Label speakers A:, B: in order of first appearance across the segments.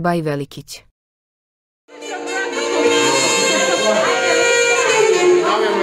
A: Baj Velikić. Stavljamo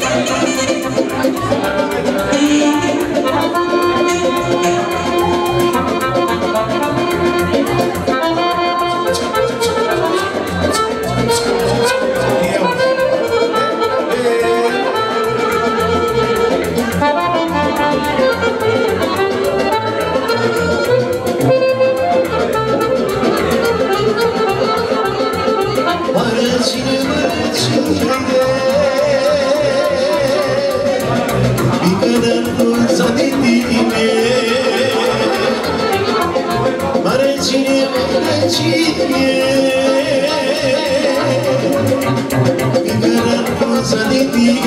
A: Thank you.
B: Viver a rosa de ti,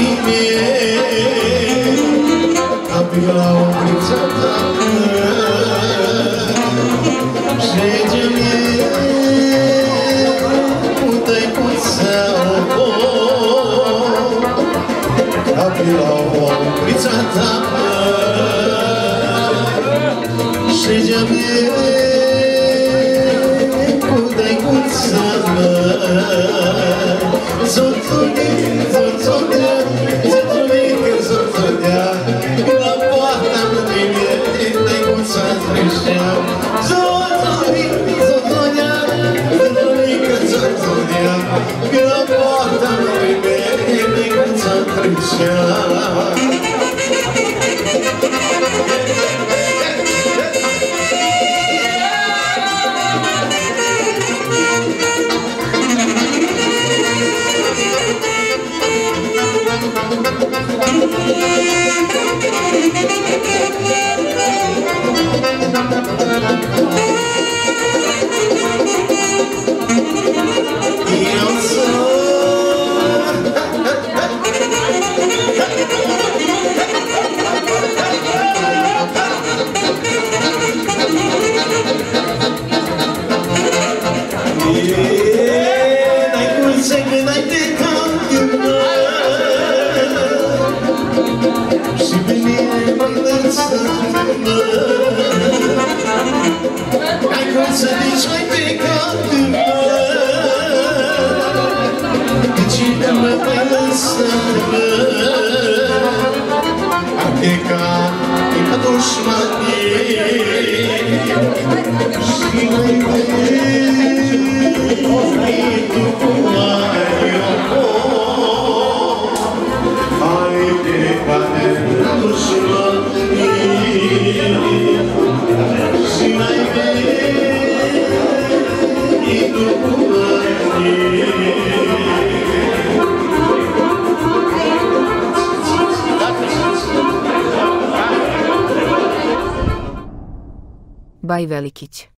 A: Vaj Velikić.